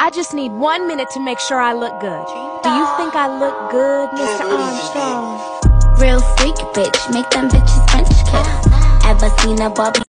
I just need one minute to make sure I look good. Do you think I look good, Mr. Armstrong? Real freak bitch, make them bitches French kiss. Ever seen a Barbie?